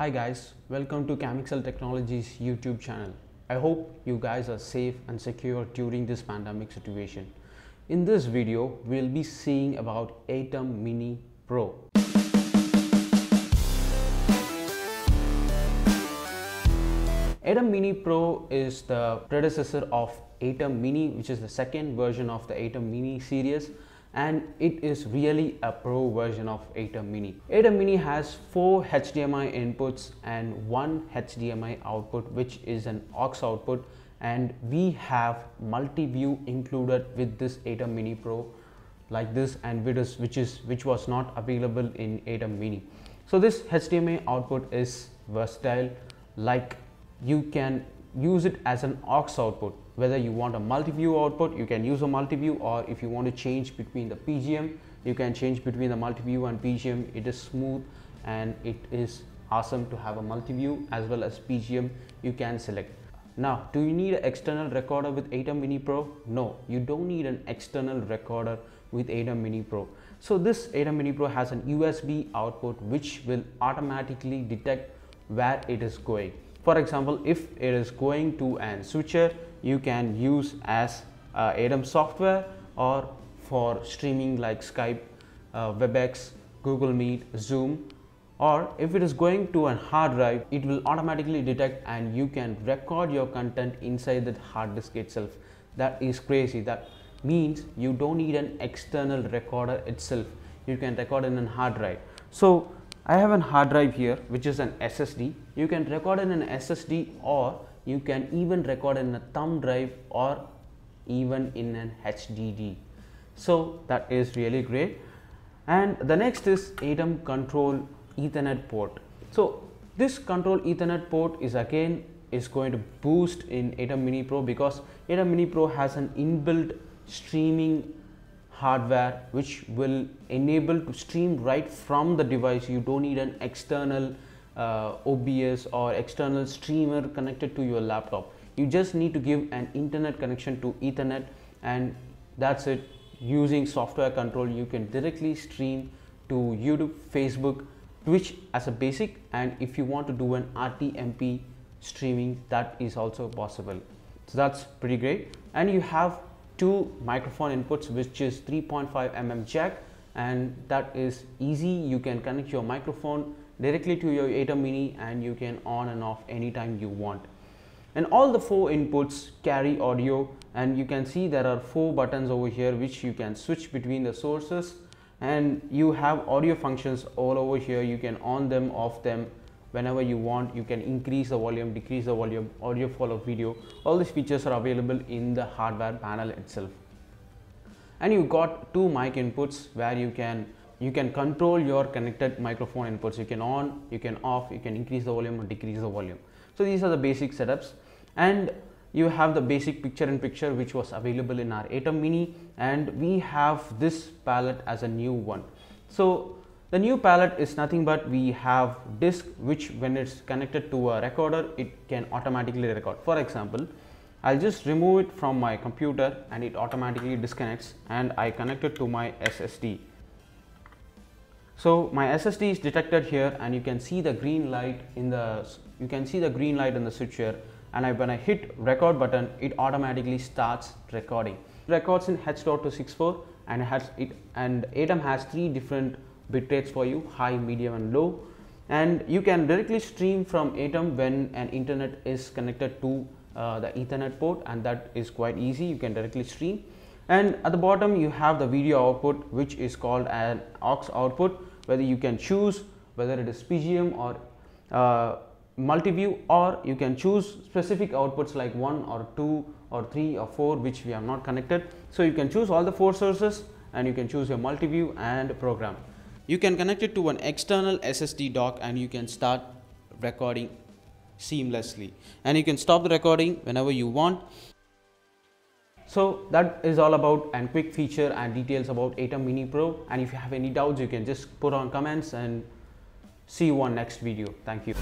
Hi guys, welcome to Camixel Technologies YouTube channel. I hope you guys are safe and secure during this pandemic situation. In this video, we'll be seeing about ATEM Mini Pro. ATEM Mini Pro is the predecessor of ATEM Mini, which is the second version of the ATEM Mini series and it is really a pro version of ATEM Mini. ATEM Mini has four HDMI inputs and one HDMI output which is an aux output and we have multi-view included with this ATEM Mini Pro like this and which which is which was not available in ATEM Mini. So this HDMI output is versatile like you can use it as an aux output. Whether you want a multi-view output you can use a multi-view or if you want to change between the PGM you can change between the multi-view and PGM it is smooth and it is awesome to have a multi-view as well as PGM you can select. Now do you need an external recorder with ATEM Mini Pro? No you don't need an external recorder with ATEM Mini Pro. So this ATEM Mini Pro has an USB output which will automatically detect where it is going for example, if it is going to an switcher, you can use as uh, ATEM software or for streaming like Skype, uh, WebEx, Google Meet, Zoom or if it is going to a hard drive, it will automatically detect and you can record your content inside that hard disk itself. That is crazy. That means you don't need an external recorder itself. You can record in a hard drive. So I have a hard drive here which is an SSD. You can record in an SSD or you can even record in a thumb drive or even in an HDD. So that is really great. And the next is ATEM Control Ethernet port. So this control Ethernet port is again is going to boost in ATEM Mini Pro because ATEM Mini Pro has an inbuilt streaming hardware which will enable to stream right from the device. You don't need an external uh, OBS or external streamer connected to your laptop. You just need to give an internet connection to ethernet and that's it. Using software control you can directly stream to youtube facebook twitch as a basic. And if you want to do an rtmp streaming that is also possible. So that's pretty great. And you have two microphone inputs which is 3.5 mm jack and that is easy. You can connect your microphone directly to your ATEM Mini and you can on and off anytime you want. And all the four inputs carry audio and you can see there are four buttons over here which you can switch between the sources. And you have audio functions all over here. You can on them off them whenever you want you can increase the volume decrease the volume audio follow video. All these features are available in the hardware panel itself. And you got two mic inputs where you can you can control your connected microphone inputs. You can on you can off you can increase the volume or decrease the volume. So these are the basic setups. And you have the basic picture in picture which was available in our ATEM mini. And we have this palette as a new one. So the new palette is nothing but we have disk which when it's connected to a recorder it can automatically record. For example, I'll just remove it from my computer and it automatically disconnects and I connect it to my SSD. So my SSD is detected here and you can see the green light in the you can see the green light in the switch here and I, when I hit record button it automatically starts recording. Records in H.264 and has it and ATEM has three different bit rates for you high medium and low. And you can directly stream from ATEM when an internet is connected to uh, the ethernet port and that is quite easy. You can directly stream. And at the bottom you have the video output which is called an aux output whether you can choose whether it is pgm or uh, multi-view or you can choose specific outputs like one or two or three or four which we have not connected. So you can choose all the four sources and you can choose your multi-view and program you can connect it to an external SSD dock and you can start recording seamlessly. And you can stop the recording whenever you want. So that is all about and quick feature and details about ATEM Mini Pro. And if you have any doubts you can just put on comments and see you on next video. Thank you